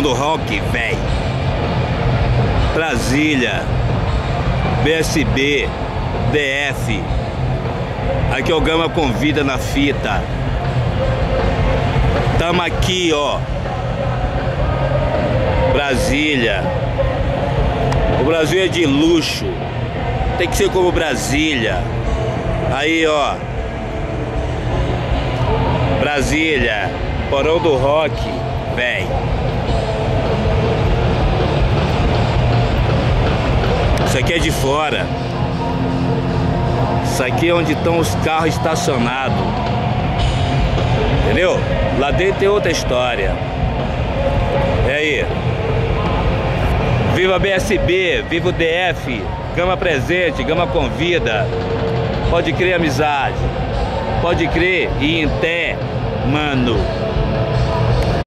rock, velho. Brasília, BSB, DF. Aqui é o Gama Convida na fita. Tamo aqui, ó. Brasília. O Brasil é de luxo. Tem que ser como Brasília. Aí, ó. Brasília. Porão do Rock, véi. Isso aqui é de fora. Isso aqui é onde estão os carros estacionados. Entendeu? Lá dentro tem outra história. E aí? Viva BSB, viva o DF, Gama presente, Gama convida. Pode crer amizade. Pode crer e em mano.